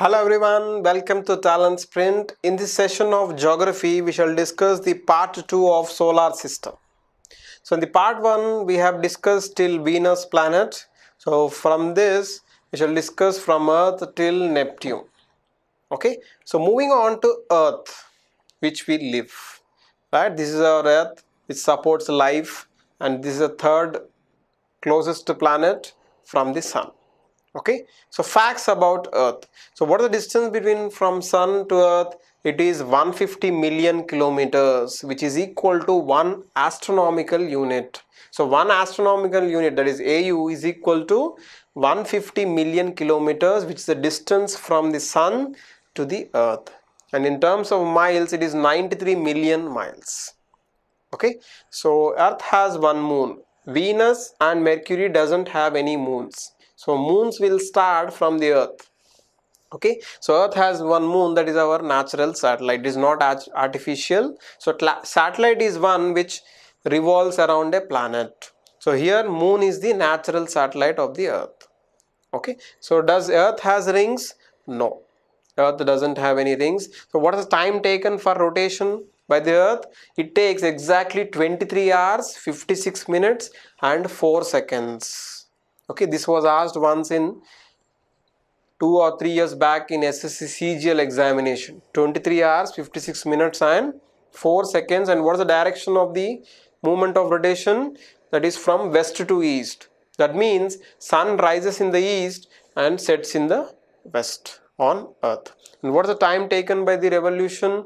Hello everyone, welcome to TalentSprint. In this session of geography, we shall discuss the part 2 of solar system. So in the part 1, we have discussed till Venus planet. So from this, we shall discuss from Earth till Neptune. Okay, so moving on to Earth, which we live. Right, this is our Earth, which supports life, and this is the third closest planet from the Sun okay? So facts about earth. So what is the distance between from sun to earth? It is 150 million kilometers which is equal to one astronomical unit. So one astronomical unit that is au is equal to 150 million kilometers which is the distance from the sun to the earth. And in terms of miles it is 93 million miles. Okay? So earth has one moon. Venus and mercury doesn't have any moons so moons will start from the earth. Okay, so earth has one moon that is our natural satellite. It is not artificial. So satellite is one which revolves around a planet. So here moon is the natural satellite of the earth. Okay, so does earth has rings? No, earth doesn't have any rings. So what is the time taken for rotation? by the earth it takes exactly 23 hours 56 minutes and 4 seconds okay this was asked once in two or three years back in SSC CGL examination. 23 hours 56 minutes and 4 seconds. And what is the direction of the movement of rotation? That is from west to east. That means sun rises in the east and sets in the west on earth. And what is the time taken by the revolution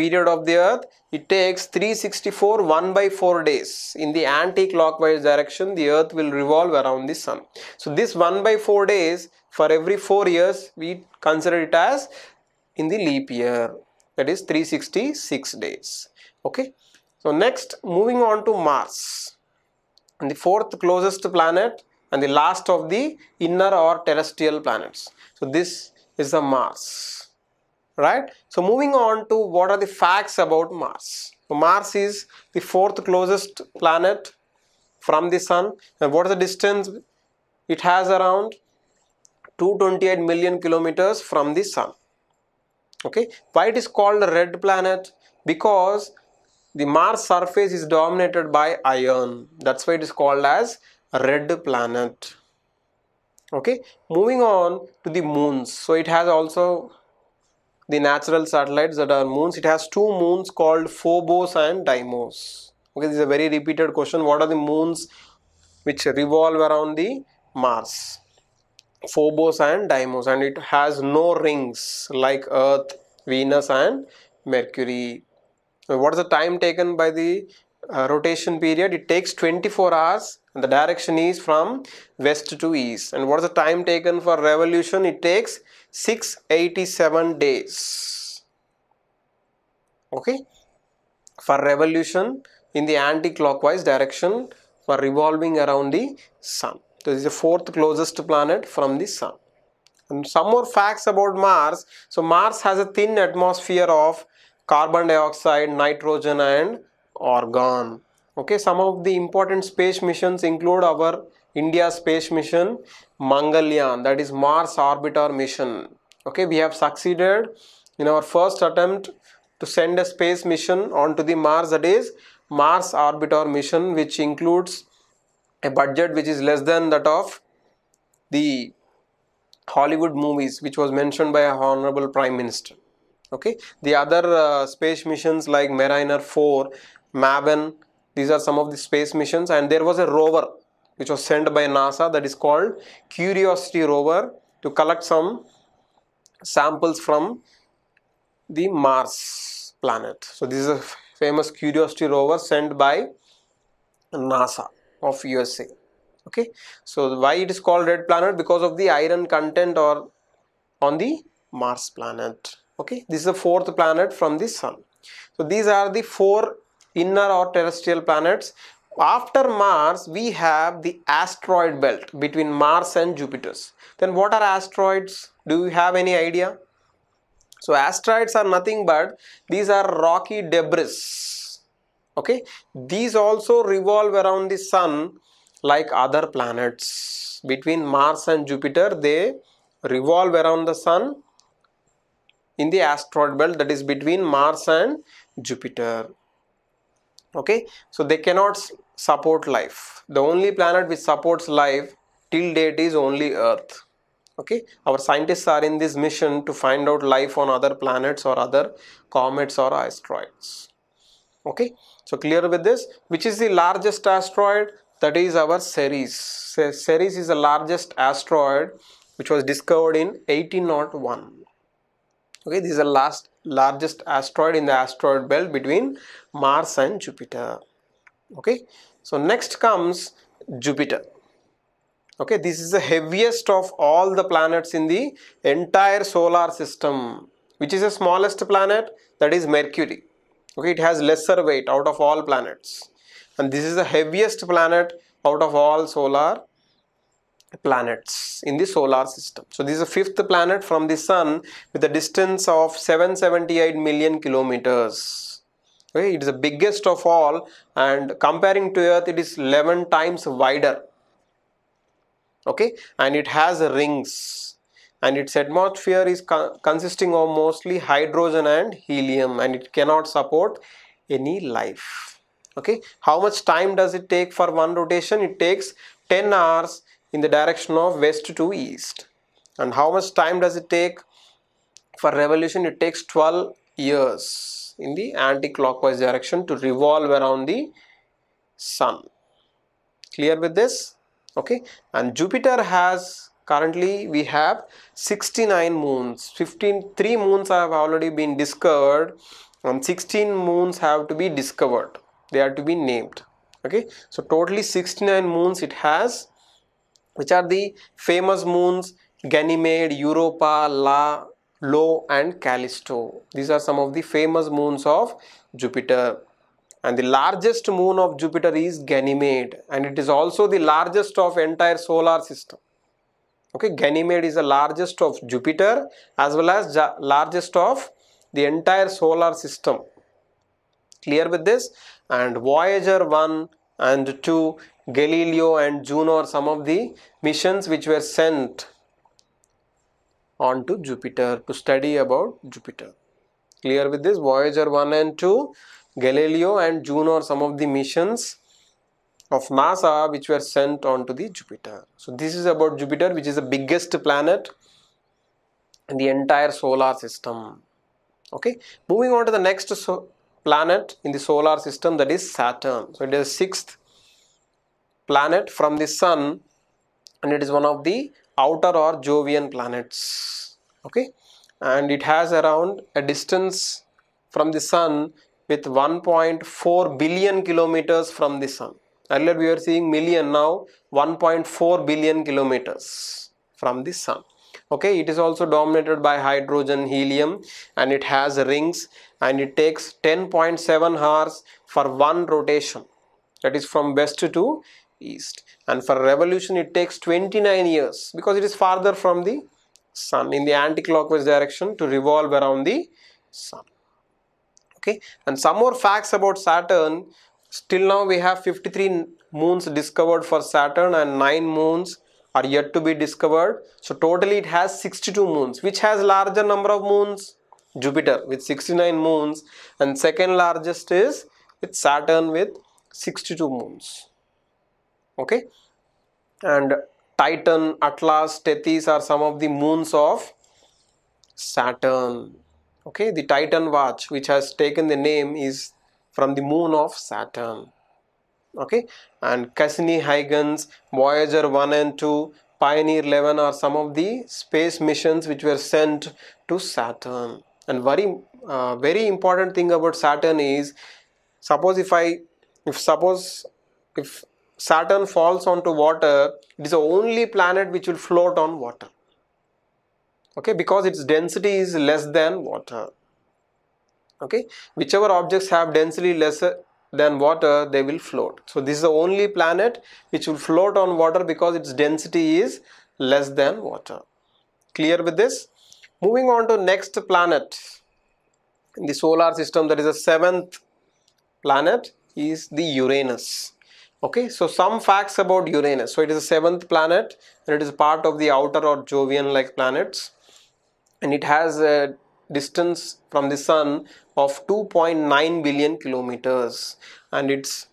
period of the earth it takes 364 1 by 4 days. In the anti-clockwise direction the earth will revolve around the sun. So this 1 by 4 days for every 4 years we consider it as in the leap year. That is 366 days. Okay? So next moving on to mars. And the fourth closest planet and the last of the inner or terrestrial planets. So this is the mars right? So moving on to what are the facts about mars. So mars is the fourth closest planet from the sun. And what is the distance? It has around 228 million kilometers from the sun. Okay? Why it is called a red planet? Because the mars surface is dominated by iron. That's why it is called as red planet. Okay? Moving on to the moons. So it has also the natural satellites that are moons. It has two moons called phobos and deimos. Okay this is a very repeated question. What are the moons which revolve around the mars? Phobos and deimos. And it has no rings like earth venus and mercury. What is the time taken by the uh, rotation period? It takes 24 hours and the direction is from west to east. And what is the time taken for revolution? It takes 687 days. Okay? For revolution in the anti-clockwise direction for revolving around the sun. This is the fourth closest planet from the sun. And some more facts about mars. So mars has a thin atmosphere of carbon dioxide nitrogen and argon okay some of the important space missions include our India space mission Mangalyaan that is Mars orbiter mission. Okay we have succeeded in our first attempt to send a space mission onto the Mars that is Mars orbiter mission which includes a budget which is less than that of the Hollywood movies which was mentioned by a honorable prime minister. Okay the other uh, space missions like Mariner 4 Maven these are some of the space missions and there was a rover which was sent by NASA that is called Curiosity rover to collect some samples from the Mars planet. So this is a famous Curiosity rover sent by NASA of USA. Okay, so why it is called red planet because of the iron content or on the Mars planet. Okay, this is the fourth planet from the Sun. So these are the four inner or terrestrial planets. After Mars we have the asteroid belt between Mars and Jupiter's then what are asteroids? Do you have any idea? So asteroids are nothing but these are rocky debris. Okay? These also revolve around the sun like other planets. Between Mars and Jupiter they revolve around the sun in the asteroid belt that is between Mars and Jupiter. Okay, so they cannot support life. The only planet which supports life till date is only Earth. Okay, our scientists are in this mission to find out life on other planets or other comets or asteroids. Okay, so clear with this? Which is the largest asteroid? That is our Ceres. Ceres is the largest asteroid which was discovered in 1801 okay this is the last largest asteroid in the asteroid belt between mars and jupiter. Okay? So next comes jupiter. Okay? This is the heaviest of all the planets in the entire solar system which is the smallest planet that is mercury. Okay? It has lesser weight out of all planets. And this is the heaviest planet out of all solar planets in the solar system. So this is the fifth planet from the sun with a distance of 778 million kilometers. Okay, it is the biggest of all and comparing to earth it is 11 times wider. Okay, and it has rings and its atmosphere is co consisting of mostly hydrogen and helium and it cannot support any life. Okay, how much time does it take for one rotation? It takes 10 hours in the direction of west to east. And how much time does it take? For revolution it takes 12 years in the anti-clockwise direction to revolve around the sun. Clear with this? Okay. And jupiter has currently we have 69 moons. 15 3 moons have already been discovered and 16 moons have to be discovered. They are to be named. Okay. So totally 69 moons it has which are the famous moons Ganymede, Europa, La, Io and Callisto. These are some of the famous moons of Jupiter. And the largest moon of Jupiter is Ganymede and it is also the largest of entire solar system. Okay, Ganymede is the largest of Jupiter as well as largest of the entire solar system. Clear with this? And Voyager 1 and 2 Galileo and Juno are some of the missions which were sent on to Jupiter to study about Jupiter. Clear with this? Voyager 1 and 2, Galileo and Juno are some of the missions of NASA which were sent on to the Jupiter. So this is about Jupiter which is the biggest planet in the entire solar system. Okay, moving on to the next so planet in the solar system that is Saturn. So it is sixth planet from the sun and it is one of the outer or Jovian planets okay? And it has around a distance from the sun with 1.4 billion kilometers from the sun. Earlier we were seeing million now 1.4 billion kilometers from the sun okay? It is also dominated by hydrogen helium and it has rings and it takes 10.7 hours for one rotation. That is from west to east. And for revolution it takes 29 years because it is farther from the sun in the anti-clockwise direction to revolve around the sun. Okay? And some more facts about saturn. Still now we have 53 moons discovered for saturn and 9 moons are yet to be discovered. So totally it has 62 moons which has larger number of moons. Jupiter with 69 moons. And second largest is with saturn with 62 moons okay? And titan atlas tethys are some of the moons of saturn. Okay? The titan watch which has taken the name is from the moon of saturn. Okay? And cassini huygens voyager 1 and 2 pioneer 11 are some of the space missions which were sent to saturn. And very uh, very important thing about saturn is suppose if i if suppose if Saturn falls onto water, it is the only planet which will float on water. Okay, because its density is less than water. Okay, whichever objects have density lesser than water, they will float. So this is the only planet which will float on water because its density is less than water. Clear with this? Moving on to next planet in the solar system that is the seventh planet is the Uranus okay so some facts about uranus. So it is the seventh planet and it is part of the outer or jovian like planets. And it has a distance from the sun of 2.9 billion kilometers. And it's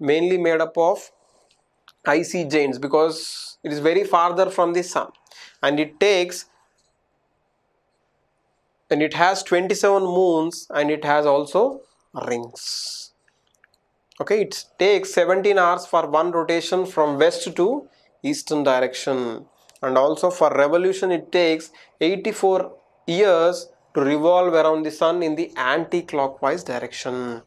mainly made up of icy giants because it is very farther from the sun. And it takes and it has 27 moons and it has also rings okay it takes 17 hours for one rotation from west to eastern direction. And also for revolution it takes 84 years to revolve around the sun in the anti-clockwise direction.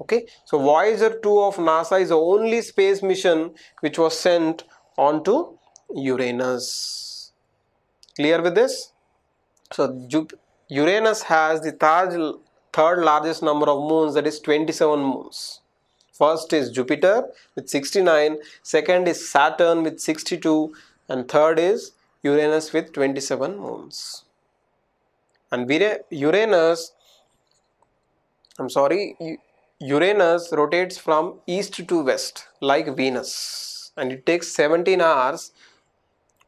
Okay so voyager 2 of nasa is the only space mission which was sent onto uranus. Clear with this? So uranus has the third, third largest number of moons that is 27 moons first is jupiter with 69 second is saturn with 62 and third is Uranus with 27 moons. And Uranus, I'm sorry, Uranus rotates from east to west like Venus and it takes 17 hours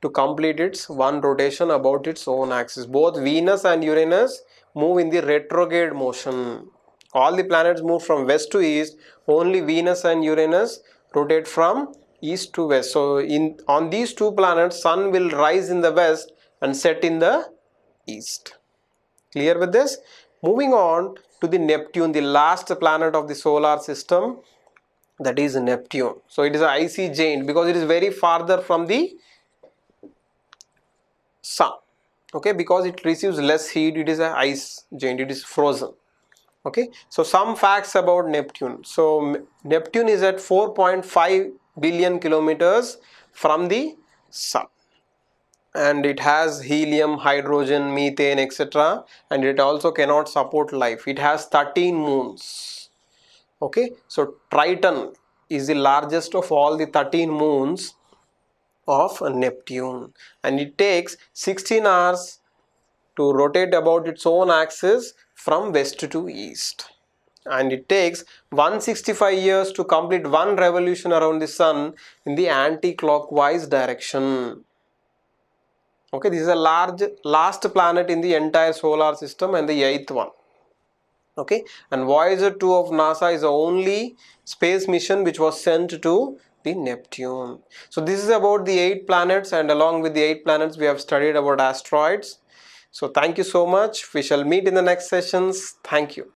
to complete its one rotation about its own axis. Both Venus and Uranus move in the retrograde motion. All the planets move from west to east, only Venus and Uranus rotate from east to west. So in on these two planets sun will rise in the west and set in the east. Clear with this? Moving on to the Neptune, the last planet of the solar system that is Neptune. So it is an icy giant because it is very farther from the sun. Okay, because it receives less heat, it is an ice giant, it is frozen. Okay, so some facts about Neptune. So Neptune is at 4.5 billion kilometers from the sun. And it has helium hydrogen methane etc and it also cannot support life. It has 13 moons. Okay so triton is the largest of all the 13 moons of neptune. And it takes 16 hours to rotate about its own axis from west to east. And it takes 165 years to complete one revolution around the sun in the anti-clockwise direction. Okay this is a large last planet in the entire solar system and the eighth one. Okay and voyager 2 of nasa is the only space mission which was sent to the neptune. So this is about the eight planets and along with the eight planets we have studied about asteroids so thank you so much. We shall meet in the next sessions. Thank you